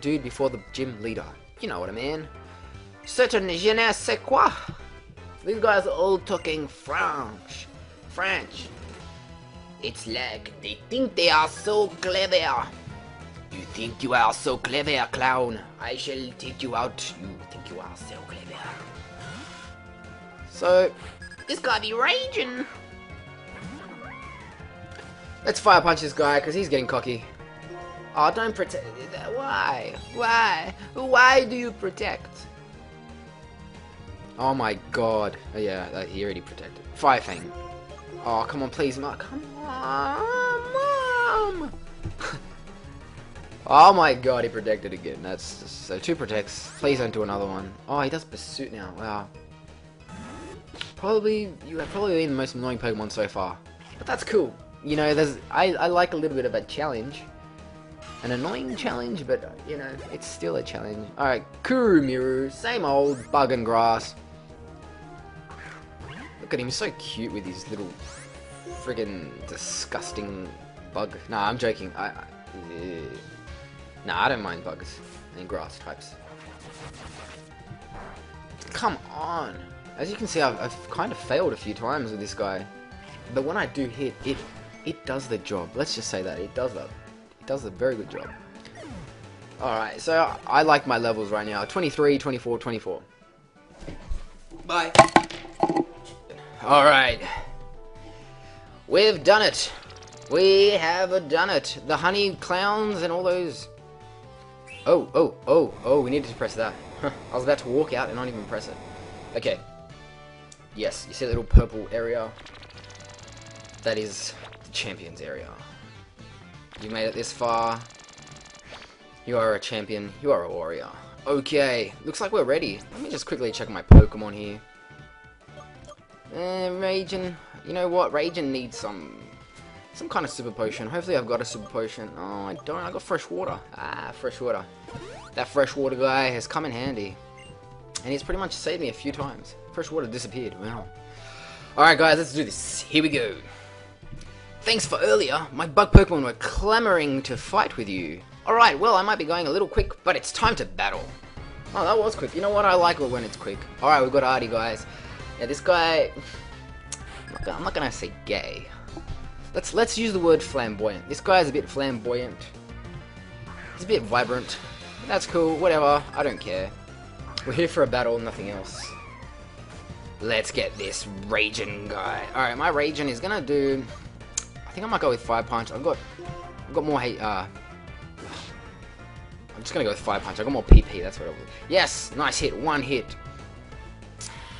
dude before the gym leader. You know what I mean. Certain je ne sais quoi. These guys are all talking French. French. It's like they think they are so clever. You think you are so clever, clown. I shall take you out. You think you are so clever. So, this guy be raging. Let's fire punch this guy because he's getting cocky. Oh, don't protect. Why? Why? Why do you protect? Oh my god. Oh, yeah, he already protected. Fire Fang. Oh, come on, please, Mom. Come on, Mom. oh my god, he protected again. That's so two protects. Please don't do another one. Oh, he does pursuit now. Wow. Probably you have probably been the most annoying Pokemon so far, but that's cool. You know, there's I I like a little bit of a challenge, an annoying challenge, but you know it's still a challenge. All right, Kurumiru, same old bug and grass. Look at him, so cute with his little friggin' disgusting bug. Nah, I'm joking. I, I nah, I don't mind bugs and grass types. Come on. As you can see, I've, I've, kind of failed a few times with this guy. But when I do hit, it it does the job. Let's just say that. It does it does a very good job. Alright, so I like my levels right now. 23, 24, 24. Bye. Alright. We've done it. We have done it. The honey clowns and all those... Oh, oh, oh, oh, we needed to press that. I was about to walk out and not even press it. Okay. Yes, you see a little purple area? That is the champion's area. You made it this far. You are a champion. You are a warrior. Okay, looks like we're ready. Let me just quickly check my Pokemon here. Eh, Raging. You know what? Raging needs some some kind of super potion. Hopefully I've got a super potion. Oh, I don't. I got fresh water. Ah, fresh water. That fresh water guy has come in handy. And he's pretty much saved me a few times. Fresh water disappeared. Wow. Alright guys, let's do this. Here we go. Thanks for earlier. My bug Pokemon were clamoring to fight with you. Alright, well I might be going a little quick, but it's time to battle. Oh, that was quick. You know what? I like it when it's quick. Alright, we've got Artie, guys. Now, this guy... I'm not, gonna, say gay. Let's let's use the word flamboyant. This guy is a bit flamboyant. He's a bit vibrant. That's cool. Whatever. I don't care. We're here for a battle, nothing else. Let's get this Raging guy. Alright, my Raging is gonna do... I think I might go with Fire Punch. I've got... I've got more hate... Uh, I'm just gonna go with Fire Punch. I got more PP, that's what I will Yes! Nice hit. One hit.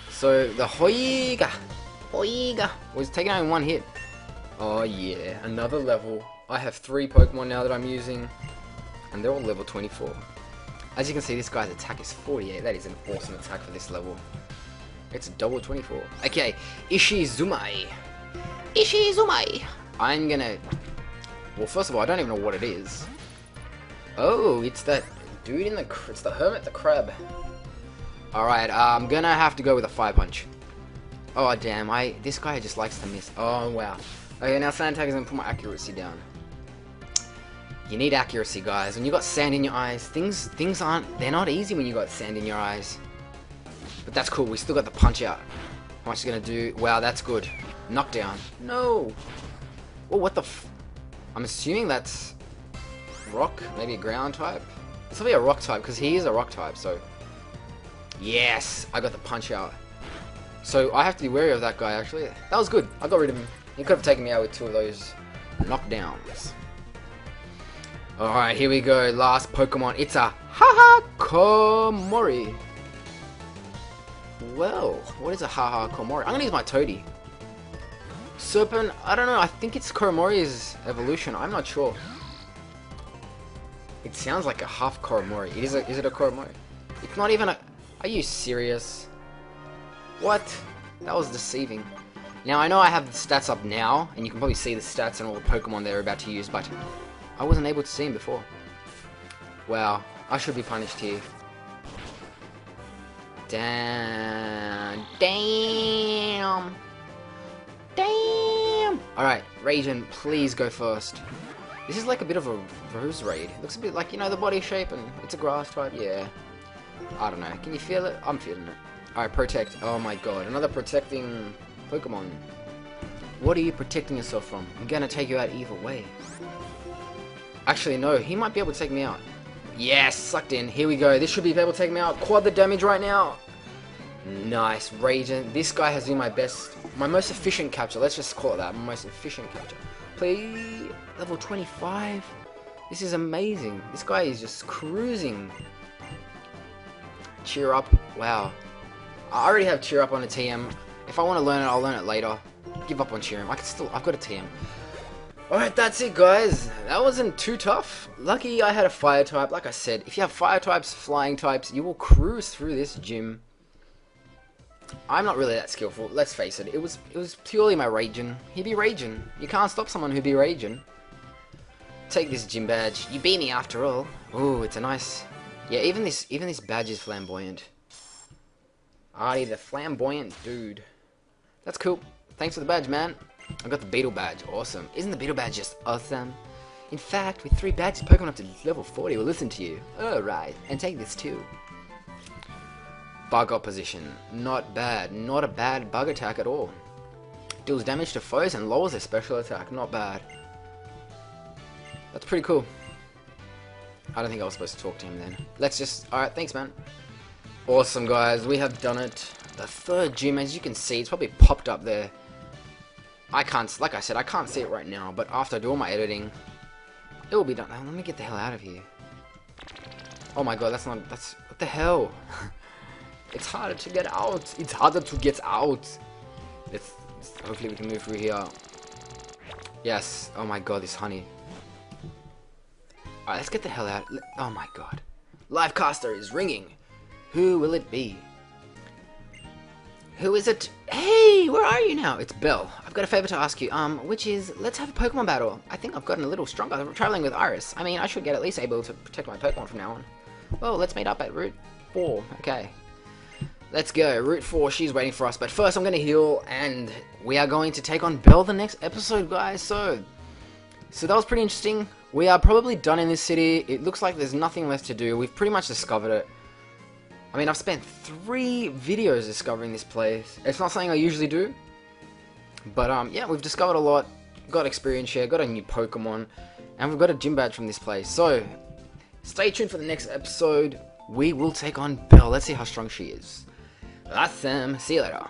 So, the Hoiga... Hoiga was taken out in one hit. Oh yeah, another level. I have three Pokemon now that I'm using. And they're all level 24. As you can see, this guy's attack is 48. That is an awesome attack for this level. It's a double 24. Okay, Ishizumai. Ishizumai. I'm gonna... Well, first of all, I don't even know what it is. Oh, it's that dude in the... It's the Hermit the Crab. Alright, uh, I'm gonna have to go with a Fire Punch. Oh, damn. I This guy just likes to miss. Oh, wow. Okay, now Sand Attack is gonna put my accuracy down. You need accuracy, guys. When you got sand in your eyes, things things aren't they're not easy when you got sand in your eyes. But that's cool. We still got the punch out. How much is gonna do? Wow, that's good. Knockdown. No. Oh, what the? F I'm assuming that's rock, maybe a ground type. This will be a rock type because he is a rock type. So yes, I got the punch out. So I have to be wary of that guy. Actually, that was good. I got rid of him. He could have taken me out with two of those knockdowns. Alright, here we go. Last Pokemon. It's a Haha-Komori. Well, what is a Haha-Komori? I'm gonna use my Toady. Serpent, I don't know. I think it's Koromori's evolution. I'm not sure. It sounds like a half Koromori. It is, is it a Koromori? It's not even a... Are you serious? What? That was deceiving. Now, I know I have the stats up now, and you can probably see the stats and all the Pokemon they're about to use, but I wasn't able to see them before. Wow, I should be punished here. Damn. Damn. Alright, Raging, please go first. This is like a bit of a Roserade. Looks a bit like, you know, the body shape and it's a grass type. Yeah. I don't know. Can you feel it? I'm feeling it. Alright, protect. Oh my god. Another protecting Pokemon. What are you protecting yourself from? I'm gonna take you out either way. Actually, no. He might be able to take me out. Yes, sucked in. Here we go. This should be able to take me out. Quad the damage right now. Nice. Raging. This guy has been my best, my most efficient capture. Let's just call it that. My most efficient capture. Play level 25. This is amazing. This guy is just cruising. Cheer up. Wow. I already have cheer up on a TM. If I want to learn it, I'll learn it later. Give up on cheer I can still, I've got a TM. Alright, that's it guys. That wasn't too tough. Lucky I had a fire type. Like I said, if you have fire types, flying types, you will cruise through this gym. I'm not really that skillful, let's face it. It was it was purely my raging. He'd be raging. You can't stop someone who'd be raging. Take this gym badge. You beat me after all. Ooh, it's a nice... Yeah, even this even this badge is flamboyant. Artie, the flamboyant dude. That's cool. Thanks for the badge, man. I got the Beetle badge. Awesome. Isn't the Beetle badge just awesome? In fact, with three badges, Pokemon up to level 40 will listen to you. Alright, and take this too. Bug opposition. Not bad. Not a bad bug attack at all. Deals damage to foes and lowers their special attack. Not bad. That's pretty cool. I don't think I was supposed to talk to him then. Let's just... Alright, thanks man. Awesome guys, we have done it. The third gym, as you can see, it's probably popped up there. I can't, like I said, I can't see it right now, but after I do all my editing, it will be done. let me get the hell out of here. Oh my god, that's not, that's, what the hell? it's harder to get out. It's harder to get out. Let's, hopefully we can move through here. Yes, oh my god, this honey. Alright, let's get the hell out. Oh my god. Live caster is ringing. Who will it be? Who is it? Hey, where are you now? It's Bell. I've got a favor to ask you, um, which is, let's have a Pokemon battle. I think I've gotten a little stronger traveling with Iris. I mean, I should get at least able to protect my Pokemon from now on. Well, let's meet up at Route 4. Okay. Let's go. Route 4, she's waiting for us. But first, I'm going to heal, and we are going to take on Bell the next episode, guys. So, so that was pretty interesting. We are probably done in this city. It looks like there's nothing left to do. We've pretty much discovered it. I mean, I've spent three videos discovering this place. It's not something I usually do. But, um, yeah, we've discovered a lot. Got experience here, got a new Pokemon. And we've got a gym badge from this place. So, stay tuned for the next episode. We will take on Bell. Let's see how strong she is. Awesome. See you later.